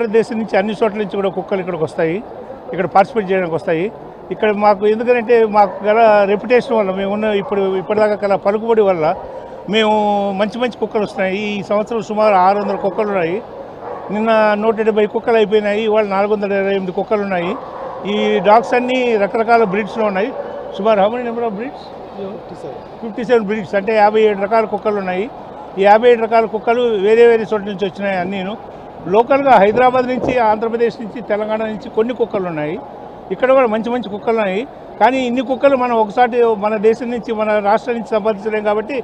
భారతదేశం నుంచి అన్ని చోట్ల నుంచి కూడా కుక్కలు ఇక్కడికి వస్తాయి. ఇక్కడ పార్టిసిపేట్ చేయడానికి వస్తాయి. ఇక్కడ మాకు ఎందుకంటే మాకు గల రెప్యుటేషన్ వల్ల మేము ఉన్న ఇప్పుడు ఇప్పటిదాకా గల పలుకుబడి వల్ల మేము మంచి మంచి కుక్కలు వస్తున్నాయి. ఈ సంవత్సరం సుమారు ఆరు వందల కుక్కలు ఉన్నాయి. నిన్న నూట డెబ్బై కుక్కలు అయిపోయినాయి. ఇవాళ నాలుగు వందల ఇరవై ఎనిమిది కుక్కలు ఉన్నాయి. ఈ డాగ్స్ అన్నీ రకరకాల బ్రీడ్స్లో ఉన్నాయి. సుమారు how many number of breeds fifty seven breeds అంటే యాభై ఏడు రకాల కుక్కలు ఉన్నాయి. ఈ యాభై ఏడు రకాల కుక్కలు వేరే వేరే చోట్ల నుంచి వచ్చినాయి అన్నీను. లోకల్గా హైదరాబాద్ నుంచి ఆంధ్రప్రదేశ్ నుంచి తెలంగాణ నుంచి కొన్ని కుక్కలు ఉన్నాయి. ఇక్కడ కూడా మంచి మంచి కుక్కలు ఉన్నాయి. కానీ ఇన్ని కుక్కలు మనం ఒకసారి మన దేశం నుంచి మన రాష్ట్రం నుంచి సంపాదించలేం కాబట్టి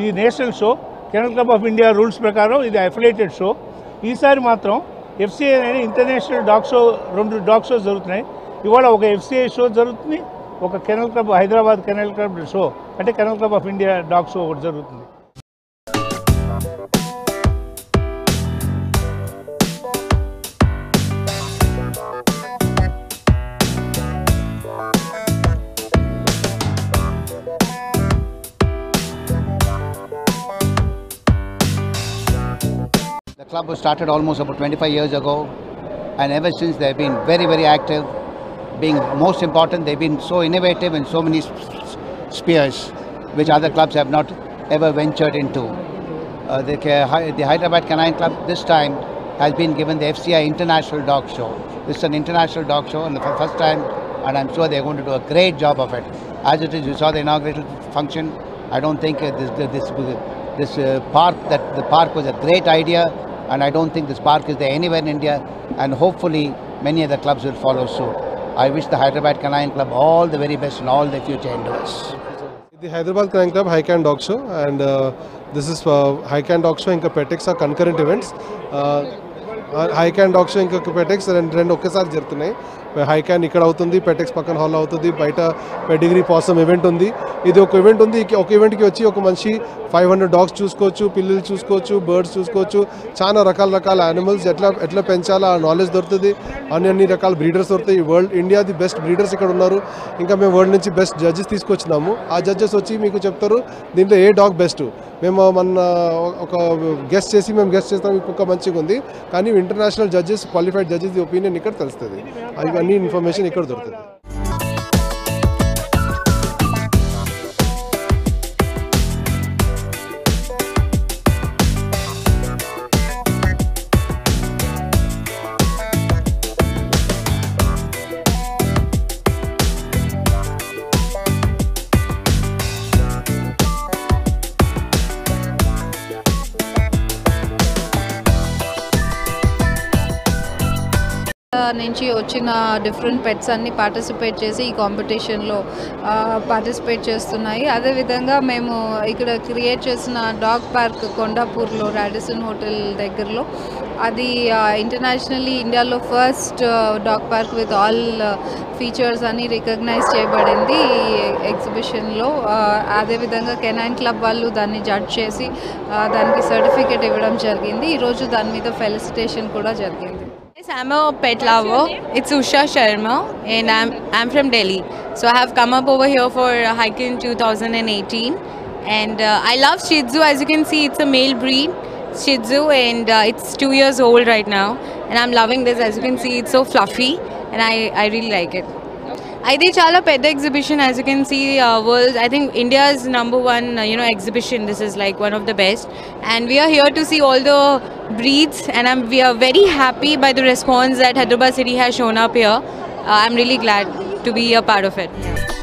ఇది national show. Kennel club of India rules ప్రకారం ఇది అఫిలియేటెడ్ షో. ఈసారి మాత్రం ఎఫ్సిఐ అనేది ఇంటర్నేషనల్ డాగ్ షో రెండు డాగ్ షోస్ జరుగుతున్నాయి. ఇవాళ ఒక ఎఫ్సిఐ షో జరుగుతుంది ఒక kennel club Hyderabad kennel club show. అంటే kennel club of India dog show ఒకటి జరుగుతుంది. Club was started almost about 25 years ago, and ever since they've been very, very active. Being most important, they've been so innovative in so many spheres, which other clubs have not ever ventured into. Uh, the, the Hyderabad Canine Club this time has been given the FCI International Dog Show. This is an international dog show, and for the first time, and I'm sure they're going to do a great job of it. As it is, you saw the inaugural function. I don't think uh, this this this uh, park that the park was a great idea, and I don't think this park is there anywhere in India. And hopefully, many other clubs will follow suit. I wish the Hyderabad Canine Club all the very best in all the future endeavors. The Hyderabad Crime Club High Can Dog Show and uh, this is uh, High Can Dog Show ఇంకా Petex ఆ concurrent events high can dog show ఇంకా Petex రెండు రెండు ఒకేసారి జరుగుతున్నాయి హైకాన్ ఇక్కడ అవుతుంది Petex పక్కన హాల్ అవుతుంది బయట పెడిగ్రీ పాసం ఈవెంట్ ఉంది. ఇది ఒక ఈవెంట్ ఉంది ఒక ఈవెంట్కి వచ్చి ఒక మనిషి ఫైవ్ హండ్రెడ్ డాగ్స్ చూసుకోవచ్చు పిల్లలు చూసుకోవచ్చు బర్డ్స్ చూసుకోవచ్చు చాలా రకాల రకాల యానిమల్స్ ఎట్లా ఎట్లా పెంచాలో ఆ నాలెడ్జ్ దొరుకుతుంది. అన్ని అన్ని రకాల బ్రీడర్స్ దొరుకుతాయి. World India the best breeders ఇక్కడ ఉన్నారు. ఇంకా మేము వరల్డ్ నుంచి బెస్ట్ జడ్జెస్ తీసుకొచ్చినాము. ఆ జడ్జెస్ వచ్చి మీకు చెప్తారు దీంట్లో ఏ డాగ్ బెస్ట్ మేము మన ఒక గెస్ట్ చేసి మేము గెస్ట్ చేస్తాం ఈ కుక్క మంచిగా ఉంది. కానీ international judges qualified judges opinion ఇక్కడ తెలుస్తుంది. అన్ని ఇన్ఫర్మేషన్ ఇక్కడ దొరుకుతుంది. నుంచి వచ్చిన డిఫరెంట్ పెట్స్ అన్ని పార్టిసిపేట్ చేసి ఈ కాంపిటీషన్లో పార్టిసిపేట్ చేస్తున్నాయి. అదేవిధంగా మేము ఇక్కడ క్రియేట్ చేసిన డాగ్ పార్క్ కొండాపూర్లో రాడిసన్ హోటల్ దగ్గరలో. అది ఇంటర్నేషనల్లీ ఇండియాలో first dog park with all features అని రికగ్నైజ్ చేయబడింది ఈ ఎగ్జిబిషన్లో అదేవిధంగా కెనైన్ క్లబ్ వాళ్ళు దాన్ని జడ్జ్ చేసి దానికి సర్టిఫికేట్ ఇవ్వడం జరిగింది. ఈరోజు దాని మీద ఫెలిసిటేషన్ కూడా జరిగింది. Yes, I'm a pet lover. It's Usha Sharma, and I'm I'm from Delhi. So I have come up over here for in 2018, and uh, I love Shih Tzu. As you can see, it's a male breed, Shih Tzu, and uh, it's two years old right now. And I'm loving this. As you can see, it's so fluffy, and I I really like it. అయితే చాలా పెద్ద exhibition as you can see world I think India's number one you know exhibition this is like one of the best and we're here to see all the breeds and I'm, we are very happy by the response that Hyderabad city has shown up here. Uh, I'm really glad to be a part of it.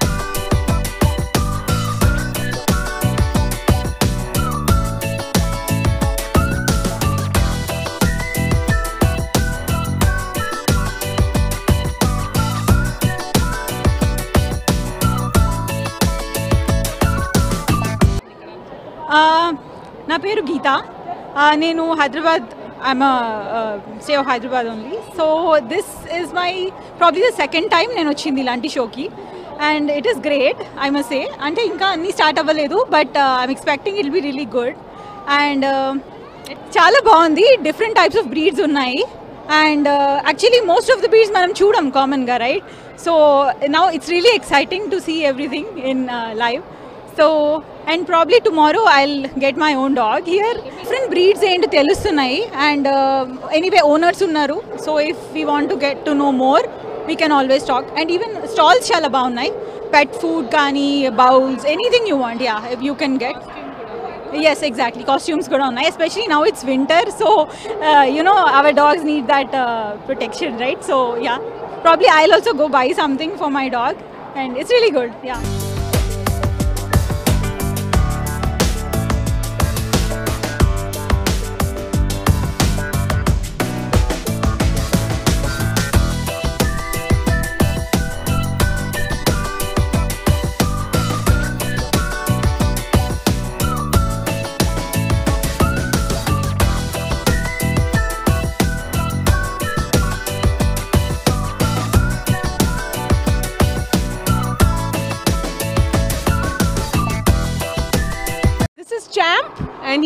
Geetha. నేను Hyderabad I'm stay of Hyderabad only so this is my probably the second time నేను వచ్చింది ఇలాంటి షోకి. And it is great I must say అంటే ఇంకా అన్నీ start అవ్వలేదు but I'm expecting it'll be really good and చాలా బాగుంది. డిఫరెంట్ టైప్స్ ఆఫ్ బ్రీడ్స్ ఉన్నాయి. And actually most of the breeds మనం చూడం కామన్గా right so now it's really exciting to see everything in live so and probably tomorrow I get my own dog here different breeds ఏంటి తెలుస్తున్నాయి and anyway owners ఉన్నారు so if we want to get to know more we can always talk and even stalls చాలా బాగున్నాయి పెట్ food కానీ bowls anything you want yeah if you can get yes exactly costumes కూడా ఉన్నాయి especially now it's winter so you know hour dogs need that protection right so yeah probably I also go by something for my dog and it's really good yeah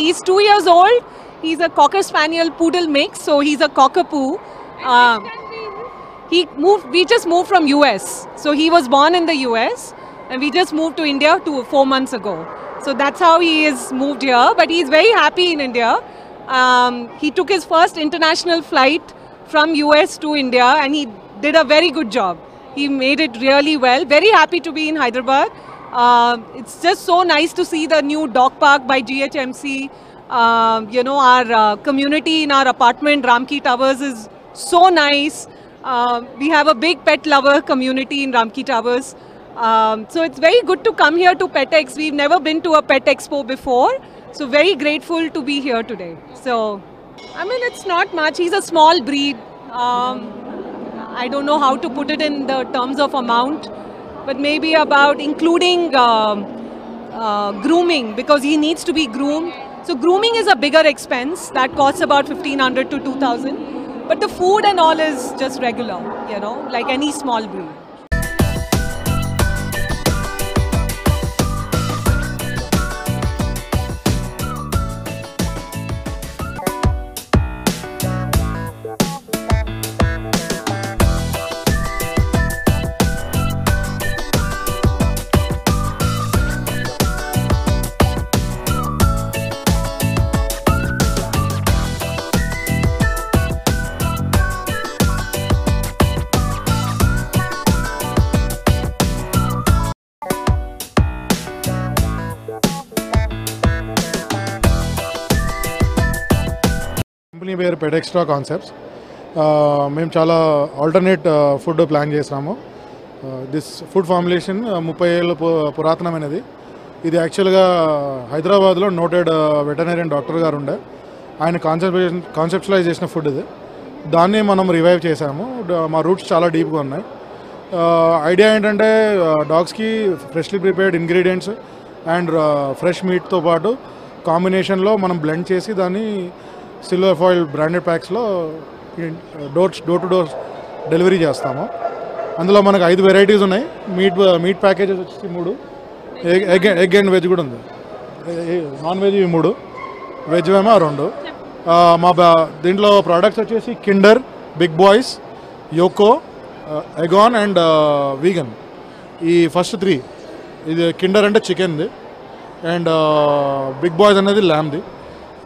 He's two years old. He's a cocker spaniel poodle mix, so he's a cockapoo. Um, he moved. We just moved from US, so he was born in the US, and we just moved to India two four months ago. So that's how he is moved here. But he's very happy in India. Um, he took his first international flight from US to India, and he did a very good job. He made it really well. Very happy to be in Hyderabad. Uh, it's just so nice to see the new dog park by GHMC. Um, you know, our uh, community in our apartment, Ramki Towers, is so nice. Um, we have a big pet lover community in Ramki Towers. Um, so it's very good to come here to PetEx. We've never been to a Pet Expo before. So very grateful to be here today. So, I mean, it's not much. He's a small breed. Um, I don't know how to put it in the terms of amount, but maybe about including um, uh, grooming because he needs to be groomed. So grooming is a bigger expense that costs about 1500 to 2000. But the food and all is just regular, you know, like any small breed. Where పేరు పెడెక్స్ట్రా concepts. మేము చాలా alternate food plan చేసాము this food formulation ముప్పై ఏళ్ళ పు- పురాతనమైనది. ఇది యాక్చువల్గా హైదరాబాద్లో నోటెడ్ వెటనరియన్ డాక్టర్ గారు ఉండే. ఆయన కాన్సెప్ట్ కాన్సెప్షలైజ్ చేసిన ఫుడ్ ఇది. దాన్ని మనం రివైవ్ చేసాము మా రూట్స్ చాలా డీప్గా ఉన్నాయి. ఐడియా ఏంటంటే డాగ్స్కి freshly prepared ingredients and fresh మీట్తో పాటు కాంబినేషన్లో మనం బ్లెండ్ చేసి దాన్ని silver foil branded ప్యాక్స్లో door door to door delivery చేస్తాము. అందులో మనకు ఐదు వెరైటీస్ ఉన్నాయి. మీట్ మీట్ ప్యాకేజెస్ వచ్చేసి మూడు. ఎగ్ ఎగ్ అండ్ వెజ్ కూడా ఉంది. నాన్ వెజ్ ఇవి మూడు. వెజ్ ఏమో రెండు. మా బా- దీంట్లో ప్రోడక్ట్స్ వచ్చేసి Kinder big boys Yoko ఎగాన్ and vegan ఈ ఫస్ట్ త్రీ ఇది కిండర్ అంటే చికెన్ది అండ్ బిగ్ బాయ్స్ అనేది ల్యామ్ది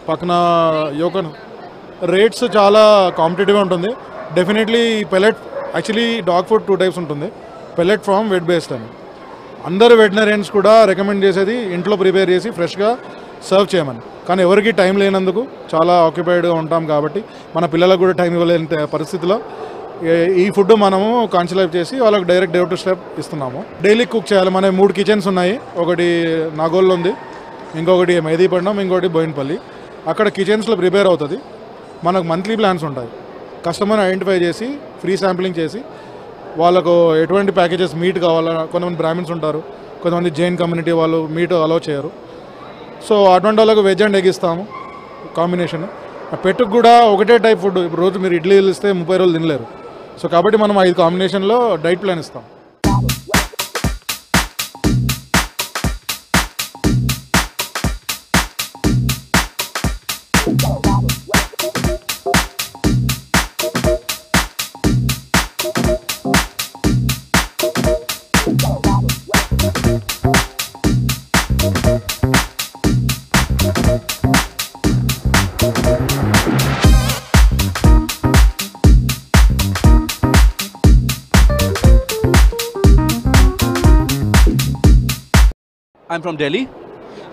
పక్కన యోక రేట్స్ చాలా కాంపిటేటివ్గా ఉంటుంది. Definitely pellet actually dog food two types ఉంటుంది. పెలెట్ ఫ్రామ్ వెట్ బేస్డ్ అని. అందరు వెటనరియన్స్ కూడా రికమెండ్ చేసేది ఇంట్లో ప్రిపేర్ చేసి ఫ్రెష్గా సర్వ్ చేయమని. కానీ ఎవరికి టైం లేనందుకు చాలా ఆక్యుపైడ్గా ఉంటాం కాబట్టి మన పిల్లలకు కూడా టైం ఇవ్వలేని పరిస్థితిలో ఈ ఫుడ్ మనము కాన్సలైట్ చేసి వాళ్ళకి డైరెక్ట్ డే టు స్టెప్ ఇస్తున్నాము. డైలీ కుక్ చేయాలి. మన మూడు కిచెన్స్ ఉన్నాయి. ఒకటి నాగోల్లో ఉంది ఇంకొకటి మెహదీపట్నం ఇంకొకటి బోయినపల్లి. అక్కడ కిచెన్స్లో ప్రిపేర్ అవుతుంది. మనకు మంత్లీ ప్లాన్స్ ఉంటాయి. కస్టమర్ ఐడెంటిఫై చేసి ఫ్రీ శాంప్లింగ్ చేసి వాళ్ళకు ఎటువంటి ప్యాకేజెస్ మీట్ కావాలా కొంతమంది బ్రాహ్మిన్స్ ఉంటారు కొంతమంది జైన్ కమ్యూనిటీ వాళ్ళు మీట్ అలో చేయరు. సో అటువంటి వాళ్ళకు వెజ్ అండ్ ఎగ్ ఇస్తాము కాంబినేషన్. ఆ పెట్టుకు కూడా ఒకటే టైప్ ఫుడ్. ఇప్పుడు రోజు మీరు ఇడ్లీ ఇస్తే ముప్పై రోజులు తినలేరు. సో కాబట్టి మనం ఐదు కాంబినేషన్లో డైట్ ప్లాన్ ఇస్తాం. I'm from Delhi.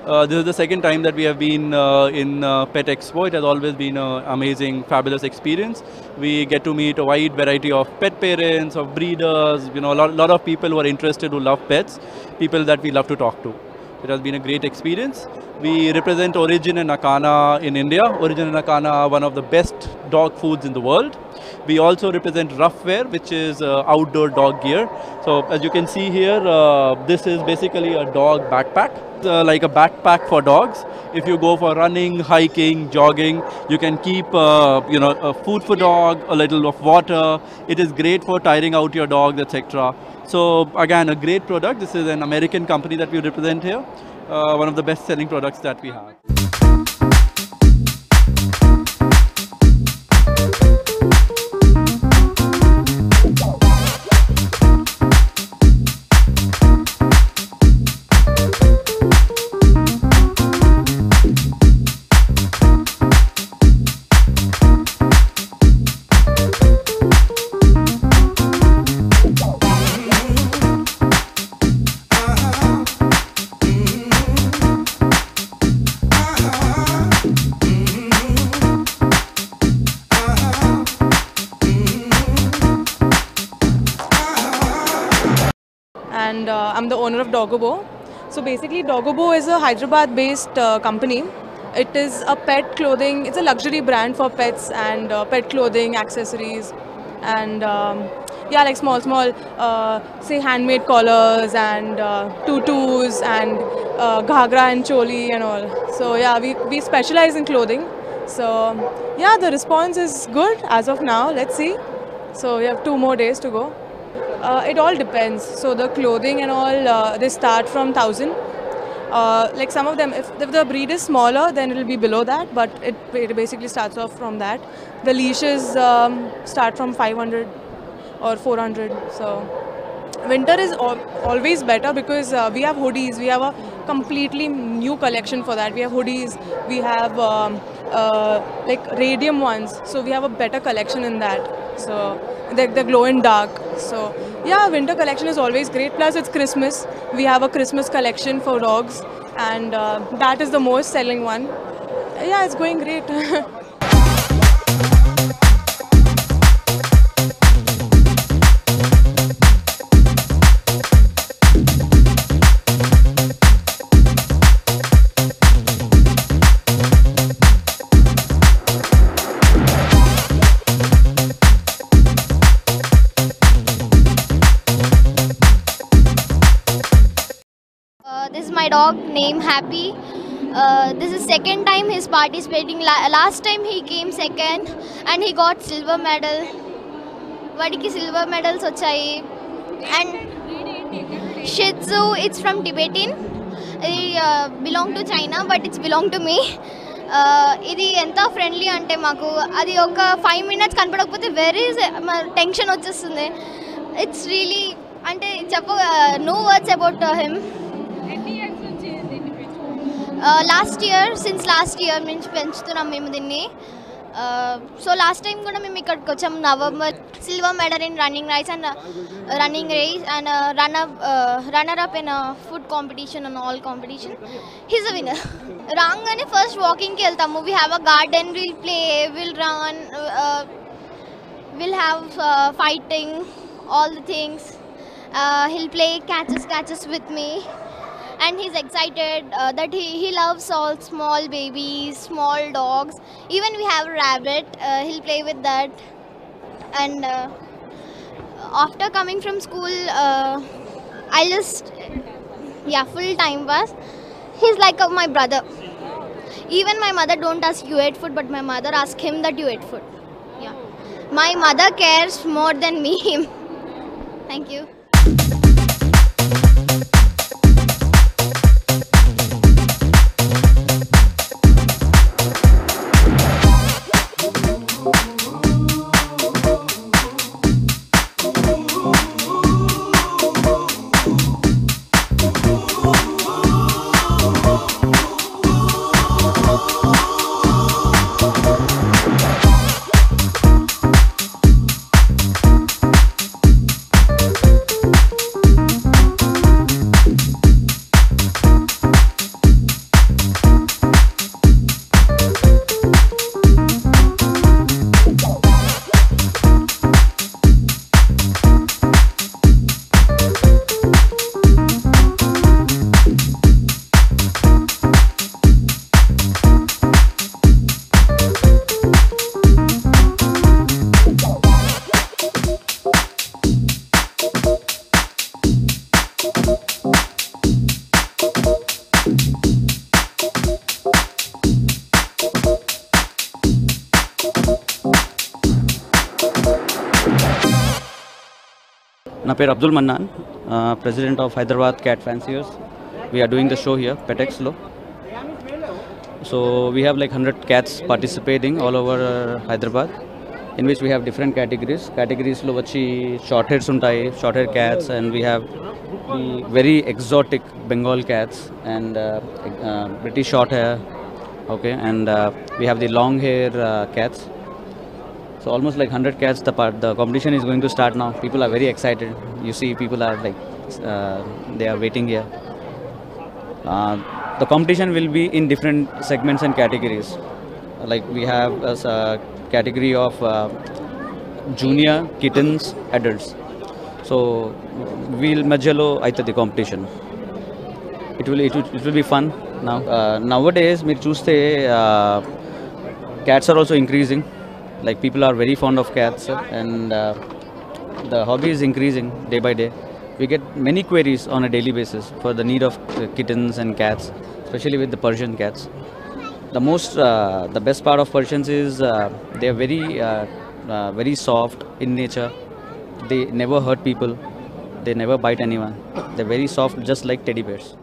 Uh, this is the second time that we have been uh, in uh, Pet Expo. It has always been an amazing, fabulous experience. We get to meet a wide variety of pet parents, of breeders, you know, a lot, lot of people who are interested, who love pets, people that we love to talk to. It has been a great experience. We represent Orijen and Acana in India. Orijen and Acana are one of the best dog foods in the world. We also represent Ruffwear, which is uh, outdoor dog gear. So as you can see here, uh, this is basically a dog backpack, uh, like a backpack for dogs. If you go for running, hiking, jogging, you can keep, uh, you know, food for dog, a little of water. It is great for tiring out your dog, etc. So again, a great product. This is an American company that we represent here. Uh, one of the best-selling products that we have. Dogobo. So basically, Dogobo is a Hyderabad-based uh, company. It is a pet clothing. It's a luxury brand for pets and uh, pet clothing, accessories, and um, yeah, like small, small, uh, say handmade collars and uh, tutus and uh, ghagra and choli and all. So yeah, we we specialize in clothing. So yeah, the response is good as of now. Let's see. So we have two more days to go. Uh, it all depends. So the clothing and all, uh, they start from thousand. Uh, like some of them, if, if the breed is smaller, then it will be below that. But it, it basically starts off from that. The leashes um, start from 500 or 400. So winter is al- always better because uh, we have hoodies. We have a completely new collection for that. We have hoodies. We have um, uh, like radium ones. So we have a better collection in that. So they're, they're glow in dark. So yeah, winter collection is always great. Plus it's Christmas. We have a Christmas collection for dogs, and uh, that is the most selling one. Yeah, it's going great. participating. La- last time he came second and he got silver medal. వాడికి silver medals వచ్చాయి. And shih tzu it's from Tibetan ఇది belong to China but it's belong to me ఇది ఎంత friendly అంటే మాకు అది ఒక five minutes కనపడకపోతే వెరీ టెన్షన్ వచ్చేస్తుంది. ఇట్స్ రియలీ అంటే చెప్ప no words about him last year since last year నుంచి పెంచుతున్నాం మేము దీన్ని సో లాస్ట్ టైం కూడా మేము ఇక్కడికి వచ్చాం November silver medal in running race and running race and run-up runner up in food competition and all competition he's a winner రాగానే first వాకింగ్కి వెళ్తాము we have a garden will play will run will have fighting all the things he'll play catches catches with me and he's excited uh, that he, he loves all small babies small dogs. Even we have a rabbit uh, he'll play with that. And uh, after coming from school uh, i just yeah full time was. he's like my brother. Even my mother don't ask you ate food but my mother ask him that you ate food yeah. My mother cares more than me. Thank you నా పేరు Abdul Mannan president of Hyderabad cat fanciers we're doing the show here పెటెక్స్లో so we have like hundred cats participating all over Hyderabad in which we have different categories కేటగిరీస్లో వచ్చి short heads ఉంటాయి short head cats and we have the very exotic Bengal cats and British short hair okay and uh, we have the long hair uh, cats so almost like 100 cats the part the competition is going to start now people are very excited you see people are like uh, they are waiting here uh, the competition will be in different segments and categories like we have a s- a category of uh, junior kittens adults so we'll majalo aitadi competition it will it will, it will be fun now uh, nowadays మీరు చూస్తే uh, cats are also increasing like people are very fond of cats and uh, the hobby is increasing day by day. We get many queries on a daily basis for the need of uh, kittens and cats especially with the persian cats. The most uh, the best part of persians is uh, they are very uh, uh, very soft in nature. They never hurt people. They never bite anyone. They're very soft just like teddy bears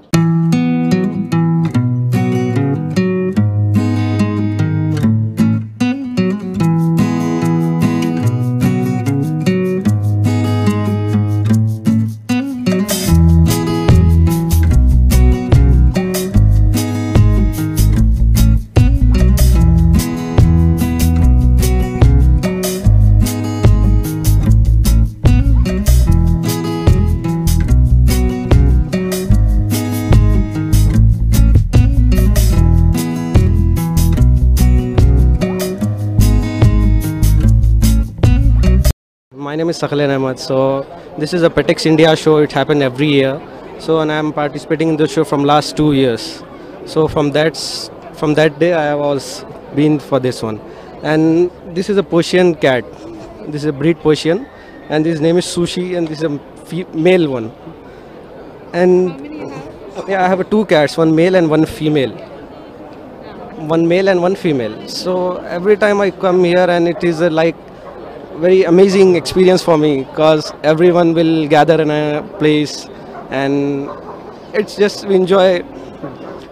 Ahmad. So this is a Petex India show. It happened every year. So and I'm participating in the show from last two years. So from that from that day I was been for this one. And this is a Persian cat. This is a breed Persian, and his name is Sushi, and this is a male one. And yeah, I have two cats, one male and one female. One male and one female. So every time I come here, and it is like very amazing experience for me because everyone will gather in a place and it's just we enjoy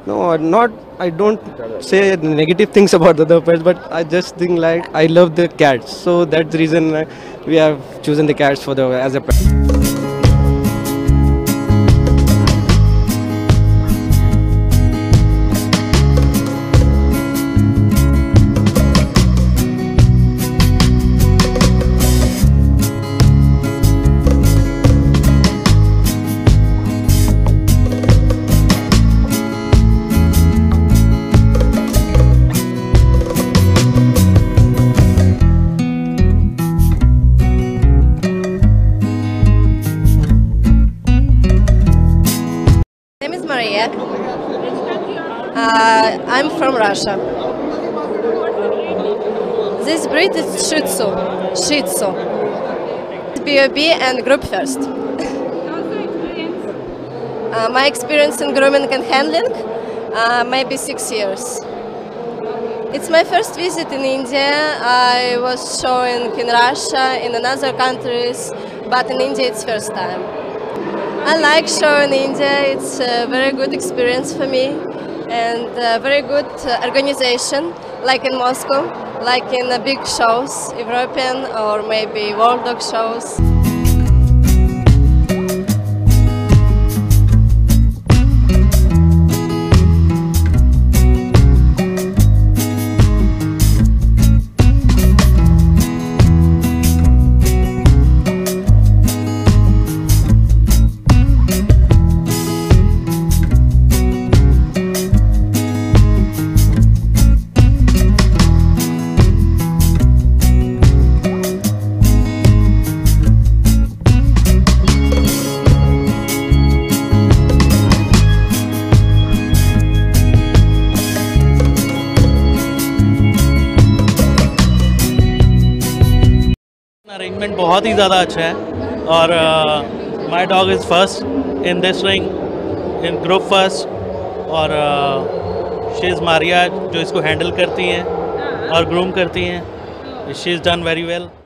no not i don't say negative things about the other pets but i just think like i love the cats. So that's the reason uh, we have chosen the cats for the as a pet and group first. Uh, my experience in grooming and handling, uh, maybe six years. It's my first visit in India. I was showing in Russia, in another countries, but in India it's first time. I like showing India. It's a very good experience for me and very good uh, organization, like in Moscow, like in big shows, European or maybe World Dog shows. बहुत ही ज़्यादा अच्छा है और my dog is first in this ring in group first और she's Maria जो इसको handle करती हैं और ग्रूम करती हैं she is done very well.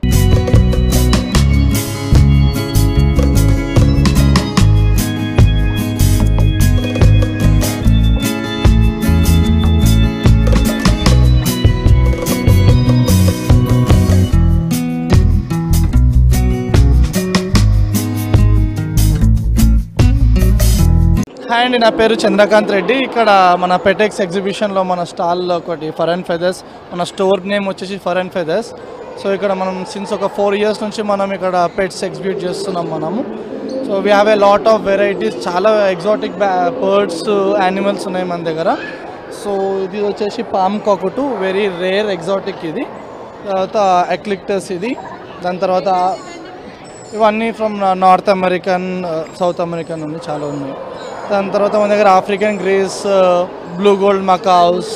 Hi అండి నా పేరు చంద్రకాంత్ రెడ్డి. ఇక్కడ మన పెటెక్స్ ఎగ్జిబిషన్లో మన స్టాల్లో ఒకటి ఫర్ అండ్ ఫెదర్స్ మన స్టోర్ నేమ్ వచ్చేసి ఫర్ అండ్ ఫెదర్స్ సో ఇక్కడ మనం సిన్స్ ఒక ఫోర్ ఇయర్స్ నుంచి మనం ఇక్కడ పెట్స్ ఎగ్జిబ్యూట్ చేస్తున్నాం మనము. So we have a lot of varieties చాలా ఎగ్జాటిక్ బర్డ్స్ యానిమల్స్ ఉన్నాయి మన దగ్గర. సో ఇది వచ్చేసి palm cockatoo very rare exotic ఇది. తర్వాత ఎక్లిక్టస్ ఇది. దాని తర్వాత ఇవన్నీ from North American South American ఉంది చాలా ఉన్నాయి. దాని తర్వాత మన దగ్గర African greys blue gold macaws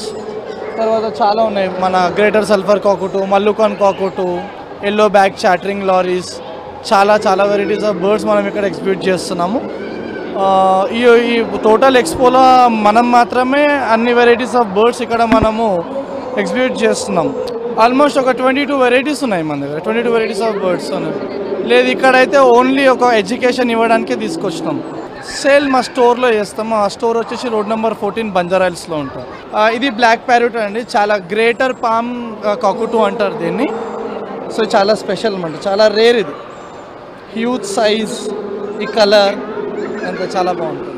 తర్వాత చాలా ఉన్నాయి. మన greater sulphur cockatoo Moluccan cockatoo yellow back chattering lories చాలా చాలా వెరైటీస్ ఆఫ్ బర్డ్స్ మనం ఇక్కడ ఎగ్జిబ్యూట్ చేస్తున్నాము. Uh, ఈ ఈ టోటల్ ఎక్స్పోలో మనం మాత్రమే అన్ని వెరైటీస్ ఆఫ్ బర్డ్స్ ఇక్కడ మనము ఎగ్జిబ్యూట్ చేస్తున్నాం. ఆల్మోస్ట్ ఒక ట్వంటీ టూ వెరైటీస్ ఉన్నాయి మన దగ్గర twenty two varieties of birds ఉన్నాయి లేదు ఇక్కడైతే ఓన్లీ ఒక ఎడ్యుకేషన్ ఇవ్వడానికే తీసుకొచ్చినాం. సేల్ మా స్టోర్లో చేస్తాము. ఆ స్టోర్ వచ్చేసి రోడ్ నెంబర్ ఫోర్టీన్ బంజారాయిల్స్లో ఉంటాం. ఇది బ్లాక్ ప్యారెట్ అండి. చాలా గ్రేటర్ పామ్ కాకుటు అంటారు దీన్ని. సో చాలా స్పెషల్ అనమాట చాలా రేర్ ఇది. హ్యూజ్ సైజ్ ఈ కలర్ అంత చాలా బాగుంటుంది